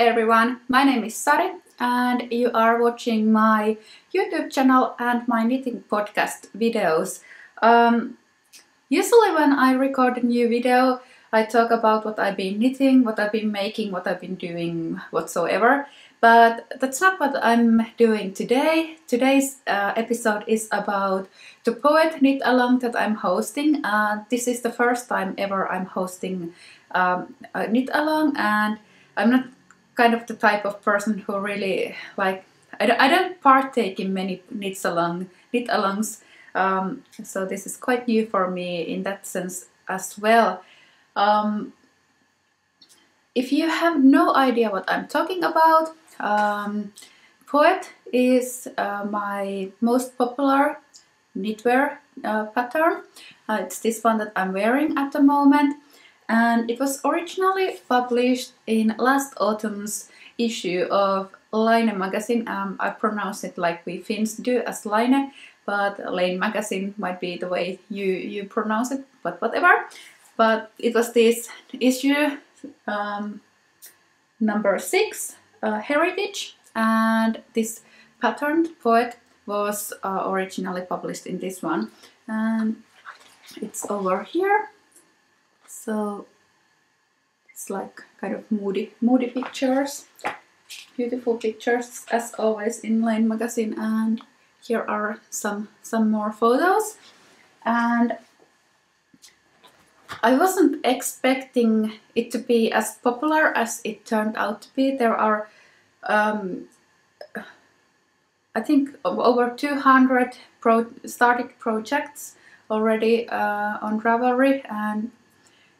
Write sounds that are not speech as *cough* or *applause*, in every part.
everyone, my name is Sari and you are watching my YouTube channel and my knitting podcast videos. Um, usually when I record a new video I talk about what I've been knitting, what I've been making, what I've been doing whatsoever. But that's not what I'm doing today. Today's uh, episode is about the Poet Knit Along that I'm hosting. This is the first time ever I'm hosting um, a Knit Along and I'm not kind of the type of person who really like I don't, I don't partake in many knit along knit alongs um, so this is quite new for me in that sense as well. Um, if you have no idea what I'm talking about um, Poet is uh, my most popular knitwear uh, pattern. Uh, it's this one that I'm wearing at the moment and it was originally published in last autumn's issue of Laine magazine. Um, I pronounce it like we Finns do as Laine, but Laine magazine might be the way you, you pronounce it, but whatever. But it was this issue um, number six, uh, Heritage, and this patterned poet was uh, originally published in this one. And it's over here so it's like kind of moody moody pictures beautiful pictures as always in Laine magazine and here are some some more photos and I wasn't expecting it to be as popular as it turned out to be. There are, um, I think, over 200 pro started projects already uh, on Ravelry and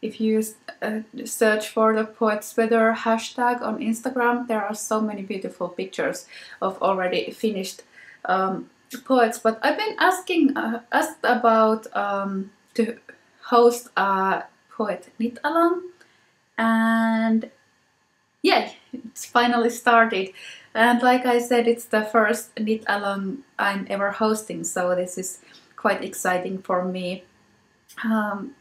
if you uh, search for the Poet Sweater hashtag on Instagram, there are so many beautiful pictures of already finished um, poets. But I've been asking uh, asked about um, to host a poet knit along, and yeah, it's finally started. And like I said, it's the first knit along I'm ever hosting, so this is quite exciting for me. Um,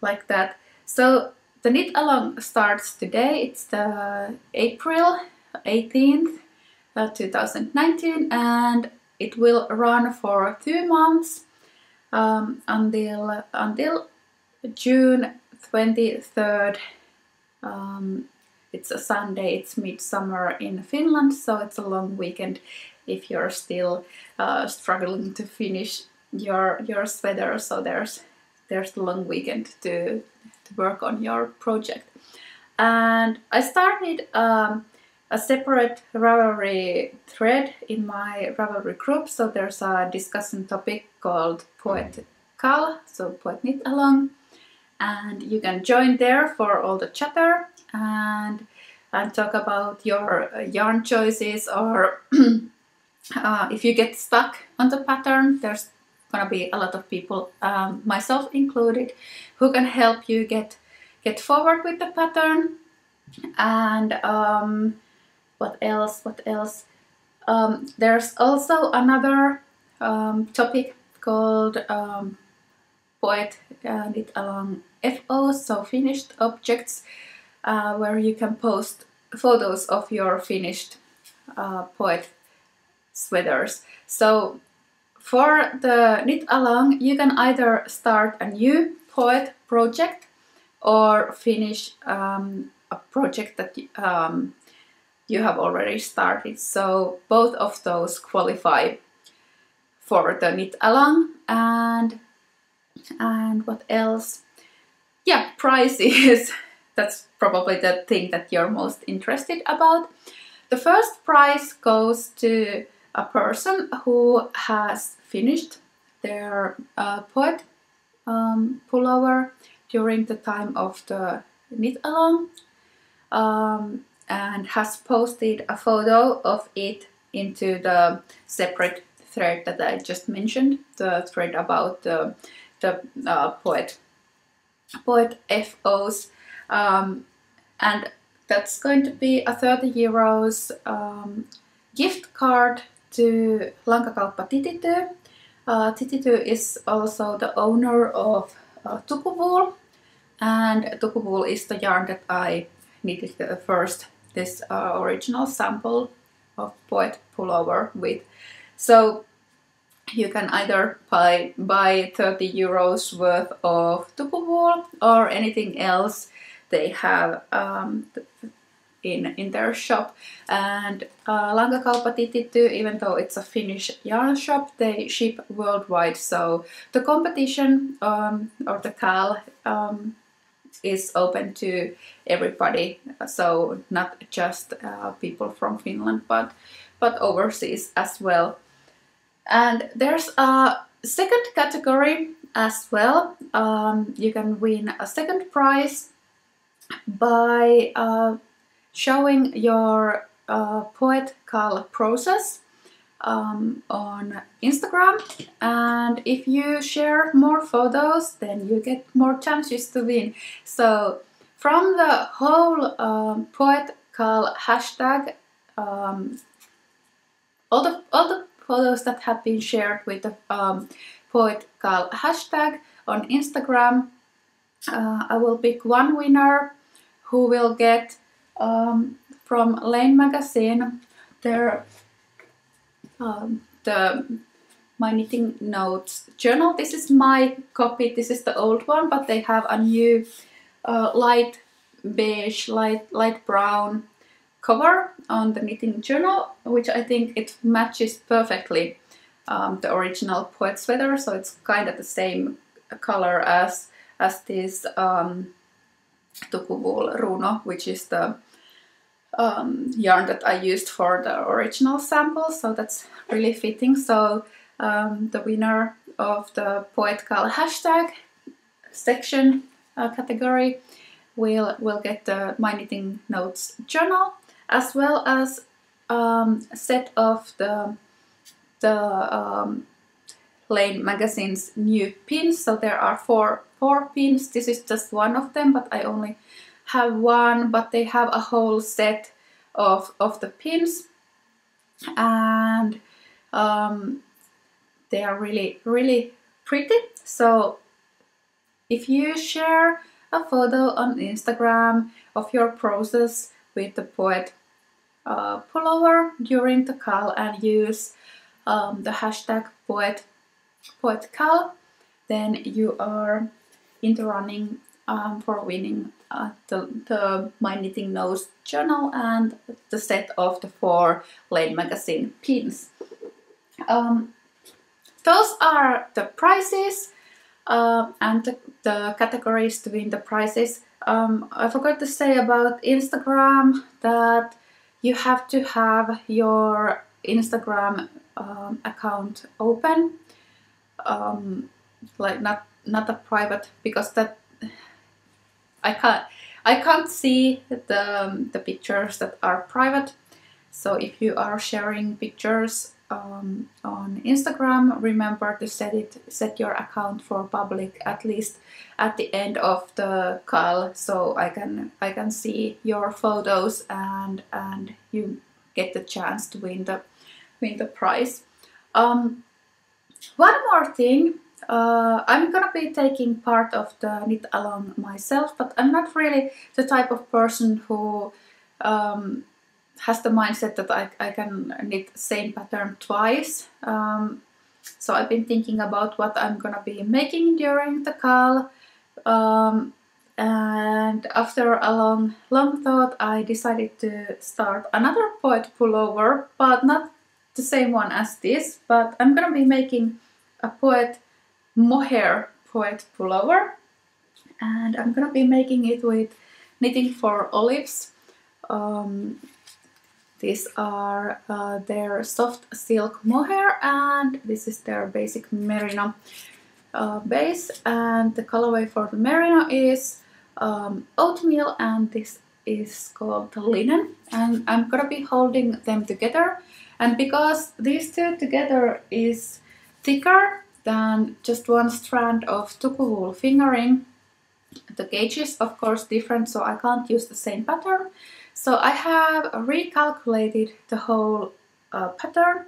like that. So the knit along starts today. It's the April 18th, uh, 2019, and it will run for two months um, until until June 23rd. Um, it's a Sunday. It's midsummer in Finland, so it's a long weekend. If you're still uh, struggling to finish your your sweater, so there's there's the long weekend to to work on your project. And I started um, a separate Ravelry thread in my Ravelry group. So there's a discussion topic called Poet KAL, so Poet Knit Along. And you can join there for all the chatter and, and talk about your yarn choices or *clears throat* uh, if you get stuck on the pattern, there's gonna be a lot of people, um, myself included, who can help you get get forward with the pattern. And um, what else? What else? Um, there's also another um, topic called um, Poet uh, Knit Along FO, so finished objects, uh, where you can post photos of your finished uh, poet sweaters. So for the knit along, you can either start a new poet project or finish um, a project that um, you have already started. So both of those qualify for the knit along and and what else? Yeah, prizes. *laughs* That's probably the thing that you're most interested about. The first prize goes to a person who has finished their uh, poet um, pullover during the time of the knit along um, and has posted a photo of it into the separate thread that I just mentioned, the thread about the, the uh, poet poet FOs um, and that's going to be a 30 euros um, gift card to Lankakauppa Titityy. Uh, Titityy is also the owner of uh, and Tukuwool is the yarn that I knitted first this uh, original sample of Poet pullover with. So you can either buy, buy 30 euros worth of Tuku or anything else they have um, in, in their shop. And uh, Lanka Titityy even though it's a Finnish yarn shop, they ship worldwide. So the competition um, or the KAL um, is open to everybody. So not just uh, people from Finland, but but overseas as well. And there's a second category as well. Um, you can win a second prize by uh, showing your uh, poet KAL process um, on Instagram. And if you share more photos then you get more chances to win. So from the whole um, poet KAL hashtag um, all the all the photos that have been shared with the um, poet KAL hashtag on Instagram uh, I will pick one winner who will get um, from Laine magazine their um, the my knitting notes journal. This is my copy. This is the old one, but they have a new uh, light beige, light light brown cover on the knitting journal, which I think it matches perfectly um, the original poet sweater. So it's kind of the same color as as this um, Tukuwool Runo, which is the um, yarn that I used for the original sample, so that's really fitting. So um, the winner of the Poet KAL hashtag section uh, category will will get the My Knitting Notes journal as well as um, a set of the the um, Laine magazine's new pins. So there are four four pins. This is just one of them, but I only have one, but they have a whole set of, of the pins and um, they are really, really pretty. So if you share a photo on Instagram of your process with the poet uh, pullover during the KAL and use um, the hashtag poet, poet KAL, then you are in the running um, for winning the, the My Knitting Notes journal and the set of the four Laine magazine pins. Um, those are the prizes uh, and the, the, categories to win the prizes. Um, I forgot to say about Instagram that you have to have your Instagram um, account open, um, like not not a private because that I can't I can't see the, um, the pictures that are private. So if you are sharing pictures um, on Instagram, remember to set it set your account for public at least at the end of the KAL, so I can I can see your photos and and you get the chance to win the win the prize. Um, one more thing uh, I'm gonna be taking part of the knit along myself, but I'm not really the type of person who um, has the mindset that I, I can knit same pattern twice. Um, so I've been thinking about what I'm gonna be making during the KAL. Um, and after a long, long thought, I decided to start another poet pullover, but not the same one as this, but I'm gonna be making a poet mohair poet pullover. And I'm gonna be making it with Knitting for Olives. Um, these are uh, their soft silk mohair and this is their basic merino uh, base. And the colorway for the merino is um, oatmeal and this is called linen. And I'm gonna be holding them together. And because these two together is thicker than just one strand of Tuku fingering. The gauge is of course different so I can't use the same pattern. So I have recalculated the whole uh, pattern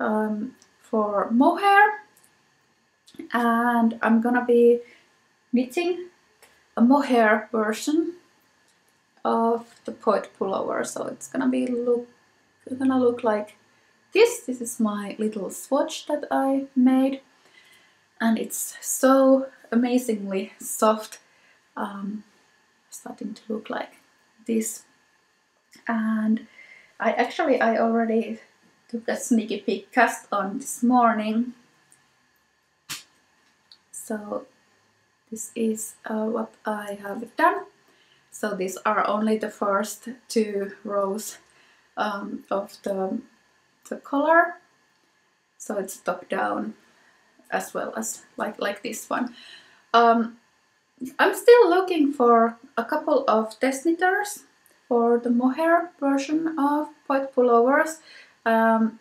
um, for mohair and I'm gonna be knitting a mohair version of the poet pullover. So it's gonna be look gonna look like this. This is my little swatch that I made and it's so amazingly soft um, starting to look like this. And I actually I already took a sneaky peek cast on this morning. So this is uh, what I have done. So these are only the first two rows um, of the, the color. So it's top down as well as like like this one um, I'm still looking for a couple of test knitters for the mohair version of poet pullovers. Um,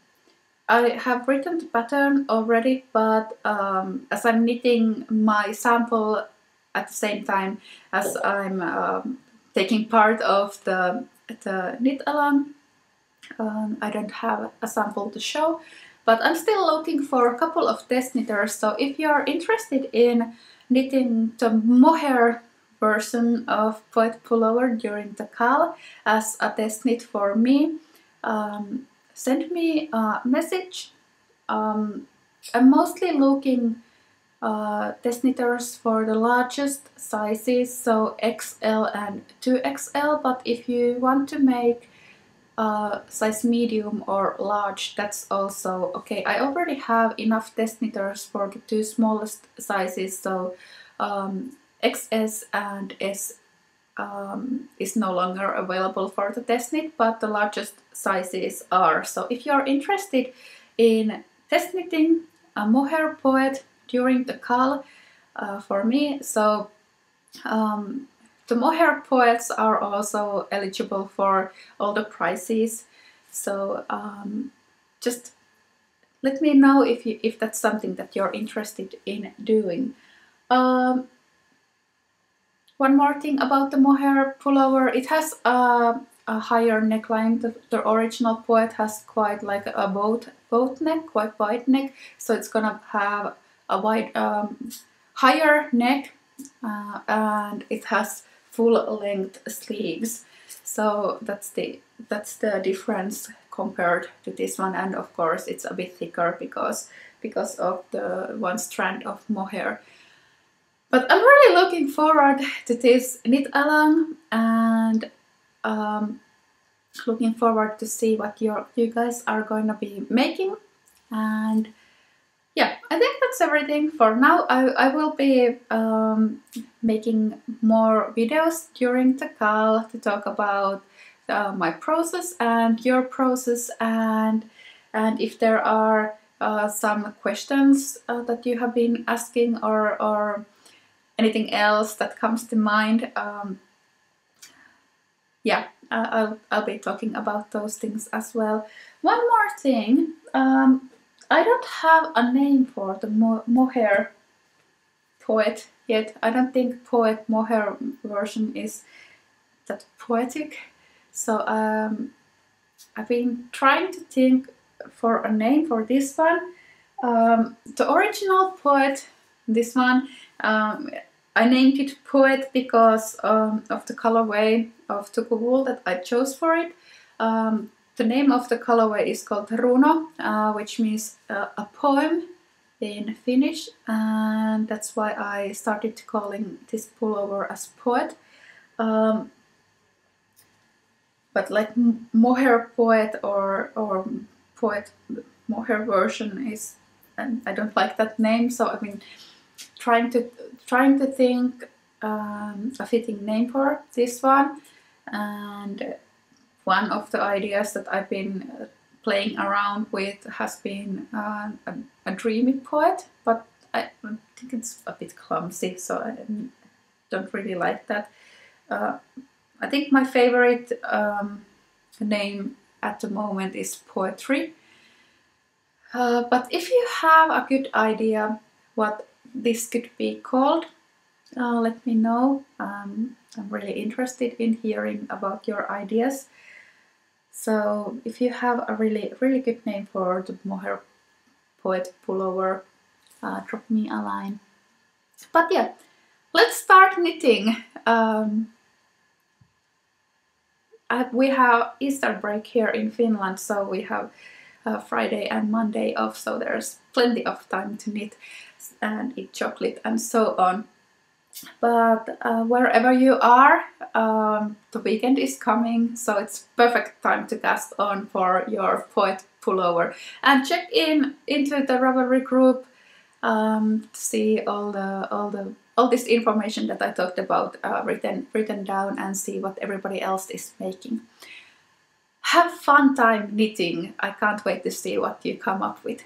I have written the pattern already, but um, as I'm knitting my sample at the same time as I'm um, taking part of the, the knit along, um, I don't have a sample to show, but I'm still looking for a couple of test knitters. So if you're interested in knitting the mohair version of Poet Pullover during the KAL as a test knit for me, um, send me a message. Um, I'm mostly looking uh, test knitters for the largest sizes, so XL and 2XL, but if you want to make uh, size medium or large, that's also okay. I already have enough test knitters for the two smallest sizes, so um, XS and S um, is no longer available for the test knit, but the largest sizes are. So if you're interested in test knitting a mohair poet during the KAL uh, for me, so um, the mohair poets are also eligible for all the prizes. So um, just let me know if you if that's something that you're interested in doing. Um, one more thing about the mohair pullover, it has a, a higher neckline. The, the, original poet has quite like a boat boat neck, quite wide neck, so it's gonna have a wide um, higher neck, uh, and it has full length sleeves. So that's the that's the difference compared to this one, and of course it's a bit thicker because because of the one strand of mohair. But I'm really looking forward to this knit along and um, looking forward to see what you you guys are going to be making. And yeah, I think that's everything for now. I, I will be um, making more videos during the KAL to talk about uh, my process and your process and and if there are uh, some questions uh, that you have been asking or, or anything else that comes to mind. Um, yeah, I'll, I'll be talking about those things as well. One more thing, um, I don't have a name for the mo mohair poet yet. I don't think poet mohair version is that poetic. So um, I've been trying to think for a name for this one. Um, the original poet, this one, um, I named it Poet because um, of the colorway of Tukuwool that I chose for it. Um, the name of the colorway is called Runo, uh, which means uh, a poem in Finnish, and that's why I started calling this pullover as Poet. Um, but like mohair poet or or poet mohair version is, and I don't like that name. So I mean, trying to trying to think um, a fitting name for this one and one of the ideas that I've been uh, playing around with has been uh, a, a, dreamy poet but I think it's a bit clumsy so I don't really like that. Uh, I think my favorite um, name at the moment is poetry uh, but if you have a good idea what this could be called. Uh, let me know. Um, I'm really interested in hearing about your ideas. So if you have a really really good name for the mohair poet pullover, uh, drop me a line. But yeah, let's start knitting. Um, uh, we have Easter break here in Finland, so we have uh, Friday and Monday off, so there's plenty of time to knit and eat chocolate and so on. But uh, wherever you are, um, the weekend is coming, so it's perfect time to cast on for your poet pullover. And check in into the Ravelry group um, to see all the all the all this information that I talked about uh, written written down and see what everybody else is making. Have fun time knitting. I can't wait to see what you come up with.